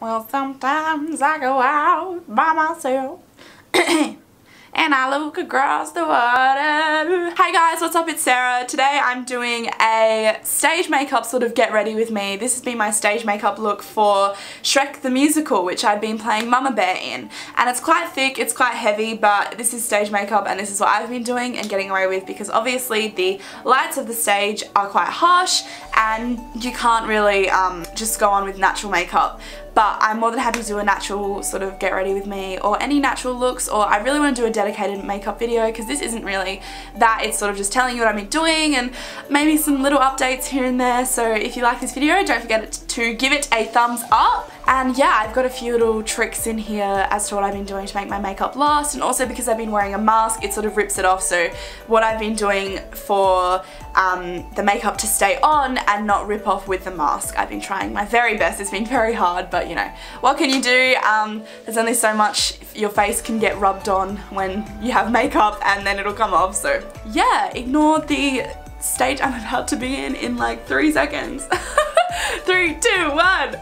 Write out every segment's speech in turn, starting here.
Well, sometimes I go out by myself and I look across the water. Hey guys, what's up? It's Sarah. Today I'm doing a stage makeup sort of get ready with me. This has been my stage makeup look for Shrek the Musical, which I've been playing Mama Bear in. And it's quite thick, it's quite heavy, but this is stage makeup and this is what I've been doing and getting away with because obviously the lights of the stage are quite harsh and you can't really um, just go on with natural makeup but I'm more than happy to do a natural sort of get ready with me or any natural looks or I really want to do a dedicated makeup video because this isn't really that it's sort of just telling you what I've been doing and maybe some little updates here and there. So if you like this video don't forget to give it a thumbs up and yeah, I've got a few little tricks in here as to what I've been doing to make my makeup last and also because I've been wearing a mask, it sort of rips it off. So what I've been doing for um, the makeup to stay on and not rip off with the mask. I've been trying my very best. It's been very hard, but you know, what can you do? Um, there's only so much your face can get rubbed on when you have makeup and then it'll come off. So yeah, ignore the state I'm about to be in in like three seconds. three, two, one.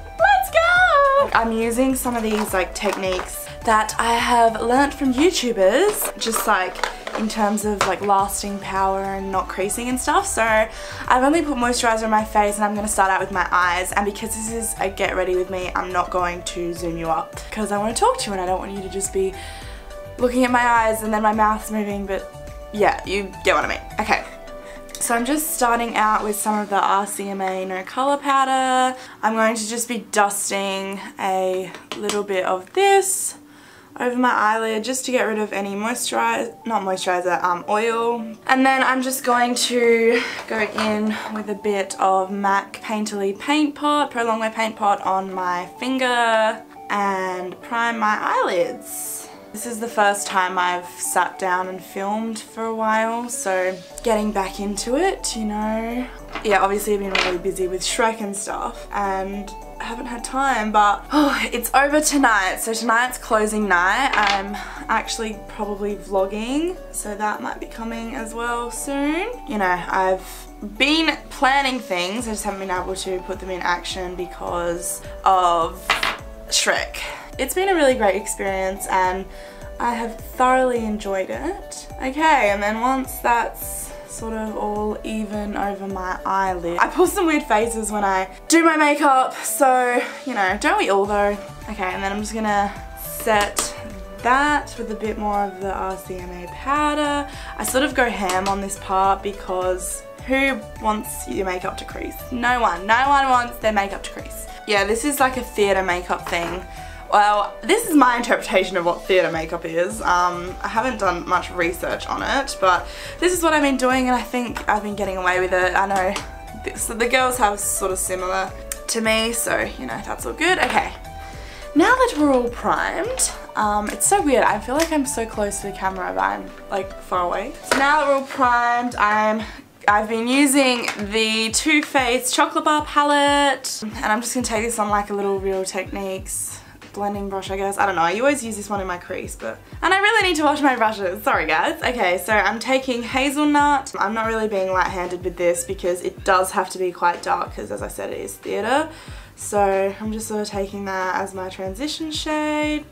I'm using some of these like techniques that I have learnt from YouTubers, just like in terms of like lasting power and not creasing and stuff. So I've only put moisturizer on my face and I'm going to start out with my eyes and because this is a get ready with me, I'm not going to zoom you up because I want to talk to you and I don't want you to just be looking at my eyes and then my mouth's moving but yeah, you get what I mean. Okay. So I'm just starting out with some of the RCMA No Colour Powder. I'm going to just be dusting a little bit of this over my eyelid just to get rid of any moisturizer, not moisturizer, um, oil. And then I'm just going to go in with a bit of MAC Painterly Paint Pot, Prolong My Paint Pot on my finger and prime my eyelids. This is the first time I've sat down and filmed for a while, so getting back into it, you know. Yeah, obviously I've been really busy with Shrek and stuff, and I haven't had time, but oh, it's over tonight. So tonight's closing night. I'm actually probably vlogging, so that might be coming as well soon. You know, I've been planning things, I just haven't been able to put them in action because of Shrek. It's been a really great experience and I have thoroughly enjoyed it. Okay, and then once that's sort of all even over my eyelid. I pull some weird faces when I do my makeup, so, you know, don't we all though? Okay, and then I'm just gonna set that with a bit more of the RCMA powder. I sort of go ham on this part because who wants your makeup to crease? No one. No one wants their makeup to crease. Yeah, this is like a theatre makeup thing. Well, this is my interpretation of what theatre makeup is. Um, I haven't done much research on it, but this is what I've been doing and I think I've been getting away with it. I know this, the girls have sort of similar to me, so, you know, that's all good. Okay, now that we're all primed, um, it's so weird. I feel like I'm so close to the camera, but I'm like far away. So now that we're all primed, I'm I've been using the Too Faced Chocolate Bar palette and I'm just going to take this on like a little Real Techniques blending brush I guess. I don't know, I always use this one in my crease but... And I really need to wash my brushes, sorry guys. Okay, so I'm taking Hazelnut. I'm not really being light-handed with this because it does have to be quite dark because as I said it is theatre. So I'm just sort of taking that as my transition shade.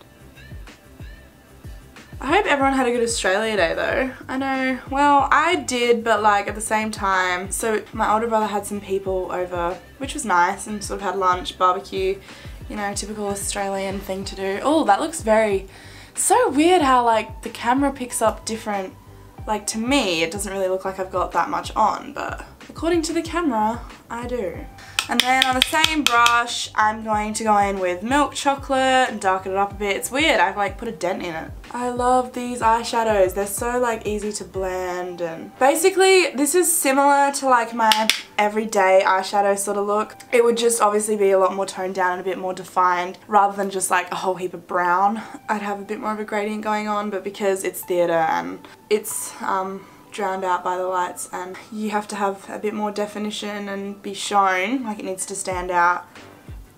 I hope everyone had a good Australia Day though. I know, well I did but like at the same time. So my older brother had some people over which was nice and sort of had lunch, barbecue you know, typical Australian thing to do. Oh, that looks very, so weird how like the camera picks up different, like to me it doesn't really look like I've got that much on, but according to the camera, I do. And then on the same brush, I'm going to go in with milk chocolate and darken it up a bit. It's weird, I've like put a dent in it. I love these eyeshadows. They're so like easy to blend and basically this is similar to like my everyday eyeshadow sort of look. It would just obviously be a lot more toned down and a bit more defined rather than just like a whole heap of brown. I'd have a bit more of a gradient going on but because it's theatre and it's um, drowned out by the lights and you have to have a bit more definition and be shown, like it needs to stand out.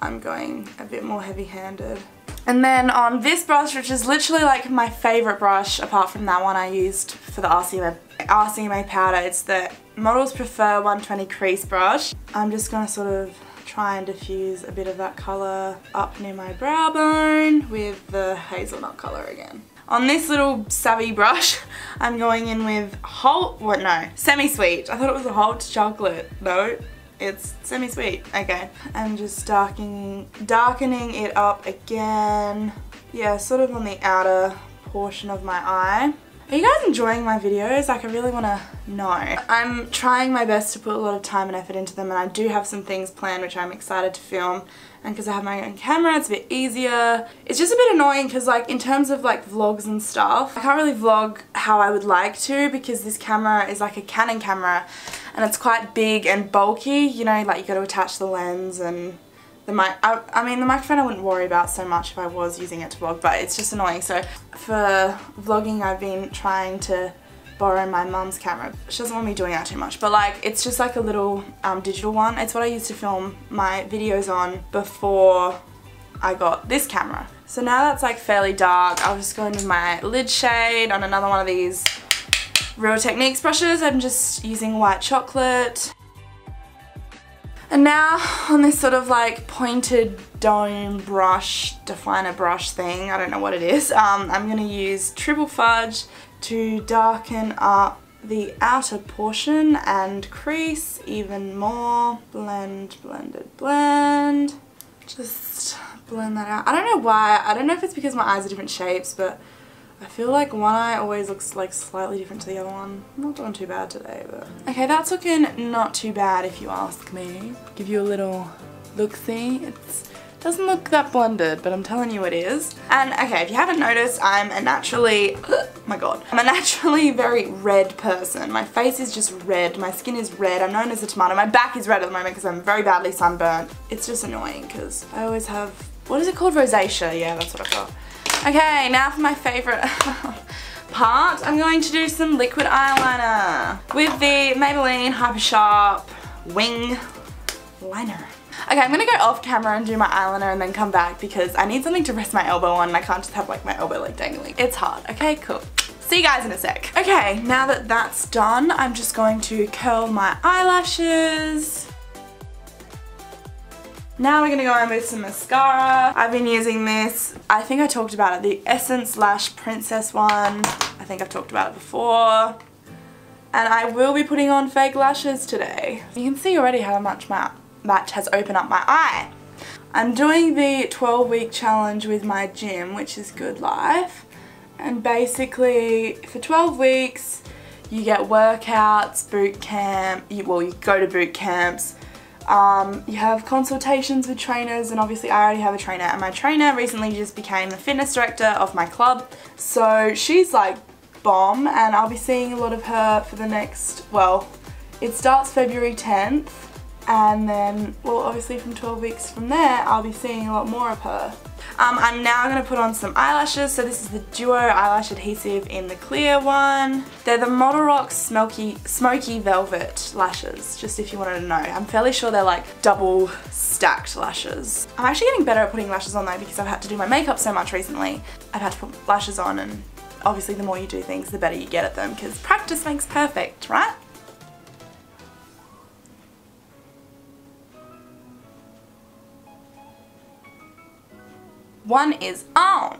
I'm going a bit more heavy-handed. And then on this brush, which is literally like my favourite brush, apart from that one I used for the RCMA, RCMA powder, it's the Models Prefer 120 Crease brush. I'm just going to sort of try and diffuse a bit of that colour up near my brow bone with the hazelnut colour again. On this little savvy brush, I'm going in with Haute, what no, semi-sweet. I thought it was a Haute chocolate. No, it's semi-sweet. Okay, I'm just darkening, darkening it up again. Yeah, sort of on the outer portion of my eye. Are you guys enjoying my videos? Like I really want to know. I'm trying my best to put a lot of time and effort into them and I do have some things planned which I'm excited to film and because I have my own camera it's a bit easier. It's just a bit annoying because like in terms of like vlogs and stuff I can't really vlog how I would like to because this camera is like a Canon camera and it's quite big and bulky you know like you got to attach the lens and the mic, I, I, mean the microphone I wouldn't worry about so much if I was using it to vlog but it's just annoying so for vlogging I've been trying to borrow my mum's camera. She doesn't want me doing that too much but like it's just like a little um, digital one. It's what I used to film my videos on before I got this camera. So now that's like fairly dark I'll just go in with my lid shade on another one of these Real Techniques brushes. I'm just using white chocolate. And now on this sort of like pointed dome brush, definer brush thing, I don't know what it is, um, I'm going to use Triple Fudge to darken up the outer portion and crease even more. Blend, blended, blend. Just blend that out. I don't know why, I don't know if it's because my eyes are different shapes, but I feel like one eye always looks like slightly different to the other one. I'm not doing too bad today, but... Okay, that's looking not too bad if you ask me. Give you a little look-see. It doesn't look that blended, but I'm telling you it is. And okay, if you haven't noticed, I'm a naturally, oh my god, I'm a naturally very red person. My face is just red, my skin is red, I'm known as a tomato. My back is red at the moment because I'm very badly sunburnt. It's just annoying because I always have, what is it called, rosacea? Yeah, that's what I thought. Okay, now for my favorite part. I'm going to do some liquid eyeliner with the Maybelline Hyper Sharp Wing Liner. Okay, I'm gonna go off camera and do my eyeliner and then come back because I need something to rest my elbow on and I can't just have like my elbow like dangling. It's hard. Okay, cool. See you guys in a sec. Okay, now that that's done, I'm just going to curl my eyelashes. Now we're going to go in with some mascara. I've been using this, I think I talked about it, the Essence Lash Princess one. I think I've talked about it before. And I will be putting on fake lashes today. You can see already how much my, that has opened up my eye. I'm doing the 12 week challenge with my gym, which is Good Life. And basically, for 12 weeks, you get workouts, boot camp, you, well you go to boot camps, um, you have consultations with trainers and obviously I already have a trainer and my trainer recently just became the fitness director of my club so she's like bomb and I'll be seeing a lot of her for the next, well, it starts February 10th and then, well obviously from 12 weeks from there I'll be seeing a lot more of her. Um, I'm now going to put on some eyelashes. So this is the Duo Eyelash Adhesive in the clear one. They're the Model Rock Smoky, Smoky Velvet lashes, just if you wanted to know. I'm fairly sure they're like double stacked lashes. I'm actually getting better at putting lashes on though because I've had to do my makeup so much recently. I've had to put lashes on and obviously the more you do things the better you get at them because practice makes perfect, right? One is on.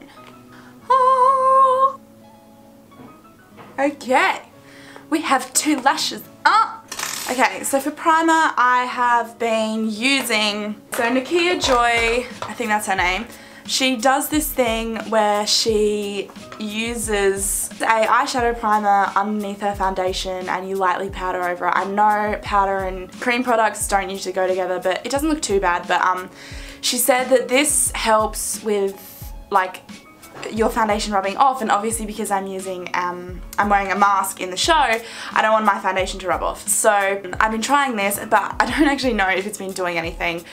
Oh. Okay, we have two lashes on. Okay, so for primer I have been using, so Nikkia Joy, I think that's her name, she does this thing where she uses a eyeshadow primer underneath her foundation and you lightly powder over it. I know powder and cream products don't usually go together but it doesn't look too bad but um she said that this helps with like your foundation rubbing off and obviously because I'm using, um, I'm wearing a mask in the show, I don't want my foundation to rub off. So I've been trying this but I don't actually know if it's been doing anything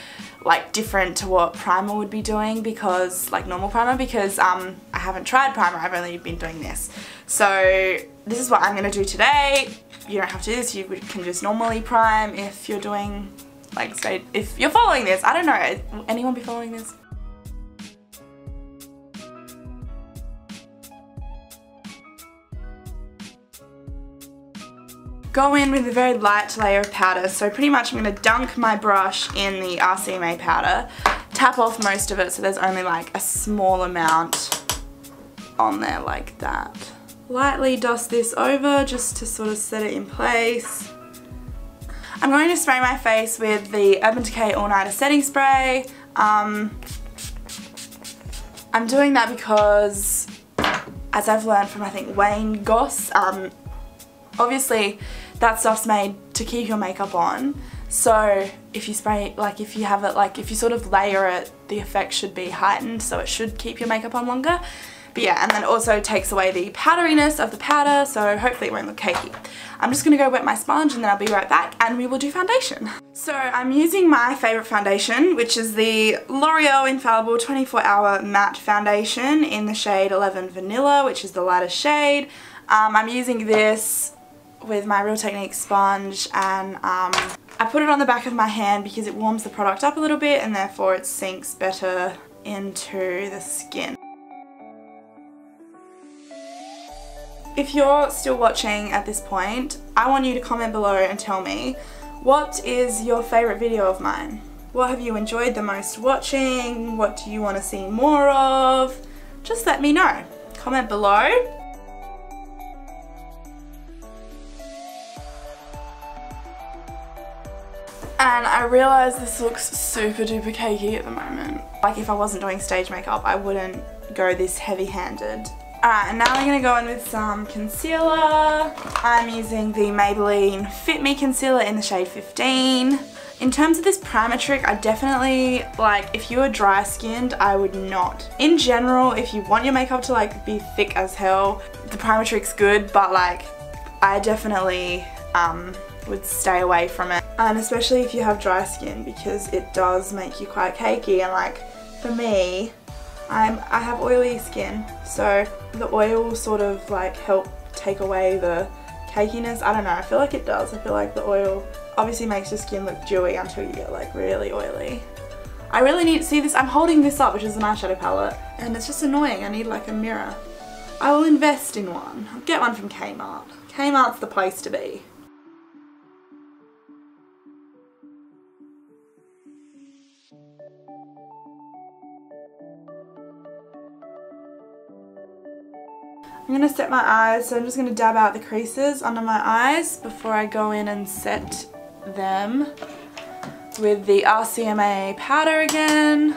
like different to what primer would be doing because like normal primer because um, I haven't tried primer I've only been doing this so this is what I'm gonna do today you don't have to do this you can just normally prime if you're doing like say if you're following this, I don't know, anyone be following this? go in with a very light layer of powder. So pretty much I'm going to dunk my brush in the RCMA powder, tap off most of it so there's only like a small amount on there like that. Lightly dust this over just to sort of set it in place. I'm going to spray my face with the Urban Decay All Nighter Setting Spray. Um, I'm doing that because, as I've learned from I think Wayne Goss, um, obviously that stuff's made to keep your makeup on. So if you spray, like if you have it, like if you sort of layer it, the effect should be heightened so it should keep your makeup on longer. But yeah, and then also takes away the powderiness of the powder, so hopefully it won't look cakey. I'm just going to go wet my sponge and then I'll be right back and we will do foundation. So I'm using my favourite foundation, which is the L'Oreal Infallible 24 Hour Matte Foundation in the shade 11 Vanilla, which is the lightest shade. Um, I'm using this with my Real Techniques sponge and um, I put it on the back of my hand because it warms the product up a little bit and therefore it sinks better into the skin. If you're still watching at this point, I want you to comment below and tell me what is your favourite video of mine? What have you enjoyed the most watching? What do you want to see more of? Just let me know. Comment below. And I realise this looks super duper cakey at the moment. Like if I wasn't doing stage makeup, I wouldn't go this heavy handed Alright, and now I'm going to go in with some concealer. I'm using the Maybelline Fit Me Concealer in the shade 15. In terms of this primer trick, I definitely, like, if you are dry skinned, I would not. In general, if you want your makeup to, like, be thick as hell, the primer trick's good, but, like, I definitely, um, would stay away from it. And especially if you have dry skin, because it does make you quite cakey, and, like, for me, I'm, I have oily skin, so the oil sort of like help take away the cakiness. I don't know, I feel like it does. I feel like the oil obviously makes your skin look dewy until you get like really oily. I really need to see this. I'm holding this up, which is an eyeshadow palette, and it's just annoying. I need like a mirror. I will invest in one. I'll get one from Kmart. Kmart's the place to be. I'm going to set my eyes, so I'm just going to dab out the creases under my eyes before I go in and set them with the RCMA powder again.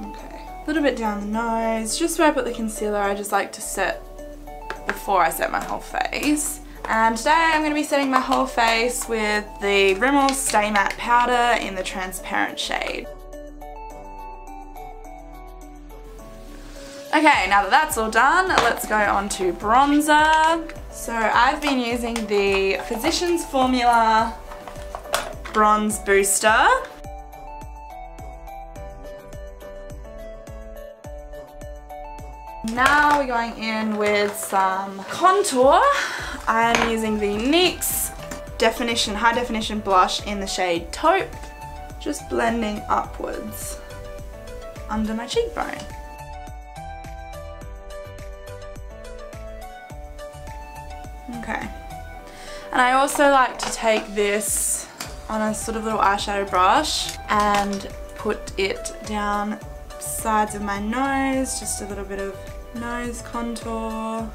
Okay, a little bit down the nose. Just where I put the concealer, I just like to set before I set my whole face. And today I'm going to be setting my whole face with the Rimmel Stay Matte Powder in the transparent shade. Okay, now that that's all done, let's go on to bronzer. So I've been using the Physicians Formula Bronze Booster. Now we're going in with some contour. I'm using the NYX Definition High Definition Blush in the shade Taupe. Just blending upwards under my cheekbone. Okay. And I also like to take this on a sort of little eyeshadow brush and put it down sides of my nose, just a little bit of nose contour.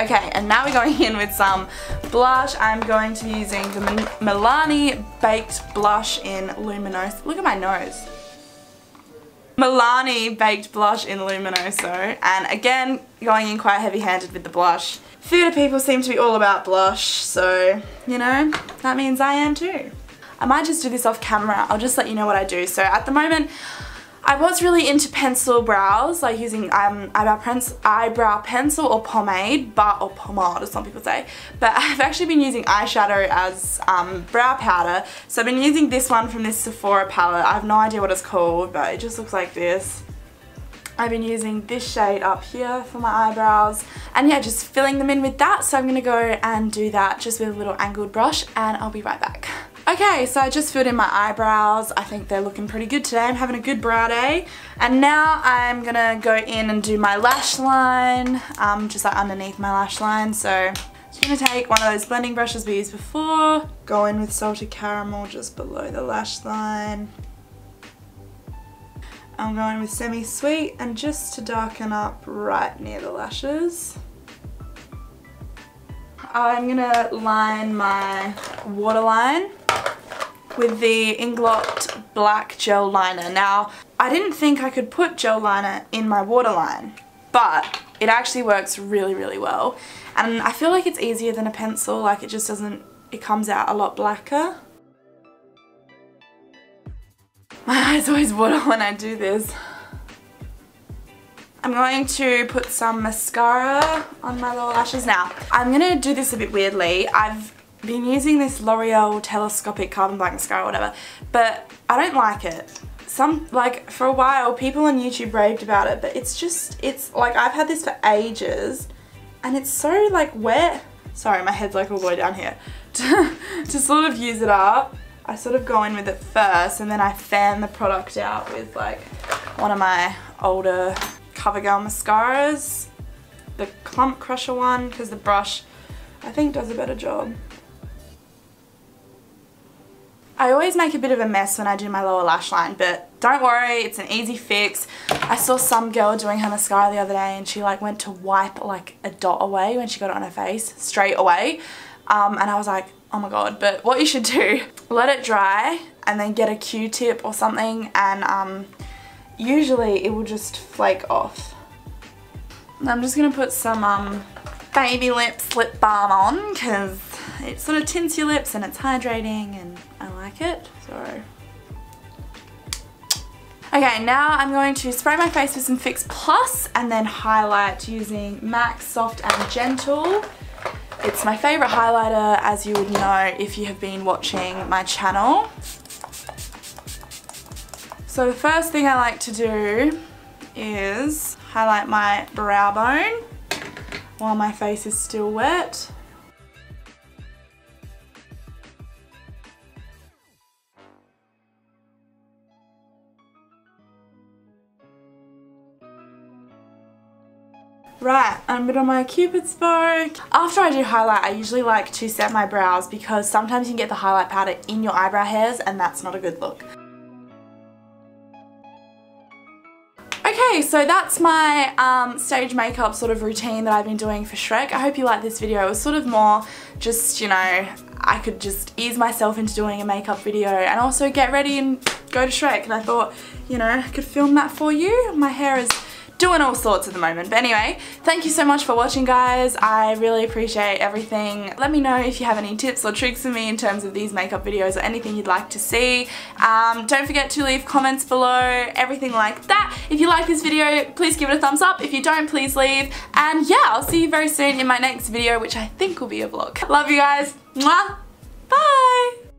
Okay, and now we're going in with some blush. I'm going to be using the Milani Baked Blush in Luminoso. Look at my nose. Milani Baked Blush in Luminoso. And again, going in quite heavy-handed with the blush. Theatre people seem to be all about blush, so, you know, that means I am too. I might just do this off camera, I'll just let you know what I do. So at the moment, I was really into pencil brows, like using um, eyebrow, eyebrow pencil or pomade, but or pomade as some people say. But I've actually been using eyeshadow as um, brow powder. So I've been using this one from this Sephora palette. I have no idea what it's called, but it just looks like this. I've been using this shade up here for my eyebrows and yeah just filling them in with that so I'm to go and do that just with a little angled brush and I'll be right back. Okay, so I just filled in my eyebrows. I think they're looking pretty good today. I'm having a good brow day. And now I'm gonna go in and do my lash line, um, just like underneath my lash line. So I'm just gonna take one of those blending brushes we used before, go in with salted caramel just below the lash line. I'm going with semi-sweet and just to darken up right near the lashes. I'm gonna line my waterline with the Inglot Black Gel Liner. Now, I didn't think I could put gel liner in my waterline, but it actually works really, really well. And I feel like it's easier than a pencil, like it just doesn't, it comes out a lot blacker. My eyes always water when I do this. I'm going to put some mascara on my lower lashes now. I'm going to do this a bit weirdly. I've been using this L'Oreal Telescopic Carbon Black Mascara or whatever, but I don't like it. Some, like, for a while, people on YouTube raved about it, but it's just, it's, like, I've had this for ages, and it's so, like, wet. Sorry, my head's, like, all the way down here. to, to sort of use it up, I sort of go in with it first, and then I fan the product out with, like, one of my older CoverGirl mascaras. The Clump Crusher one, because the brush, I think, does a better job. I always make a bit of a mess when I do my lower lash line, but don't worry, it's an easy fix. I saw some girl doing her mascara the other day and she like went to wipe like a dot away when she got it on her face, straight away. Um, and I was like, oh my god, but what you should do, let it dry and then get a Q-tip or something and um, usually it will just flake off. I'm just to put some um, baby lips lip balm on because it sort of tints your lips and it's hydrating and I like it. So Okay, now I'm going to spray my face with some Fix Plus and then highlight using MAC Soft and Gentle. It's my favourite highlighter as you would know if you have been watching my channel. So the first thing I like to do is highlight my brow bone while my face is still wet. Right, I'm a bit on my cupid's bow. After I do highlight, I usually like to set my brows because sometimes you can get the highlight powder in your eyebrow hairs and that's not a good look. Okay, so that's my um, stage makeup sort of routine that I've been doing for Shrek. I hope you like this video. It was sort of more just, you know, I could just ease myself into doing a makeup video and also get ready and go to Shrek. And I thought, you know, I could film that for you. My hair is doing all sorts at the moment. But anyway, thank you so much for watching guys. I really appreciate everything. Let me know if you have any tips or tricks for me in terms of these makeup videos or anything you'd like to see. Um, don't forget to leave comments below, everything like that. If you like this video, please give it a thumbs up. If you don't, please leave. And yeah, I'll see you very soon in my next video, which I think will be a vlog. Love you guys. Mwah. Bye.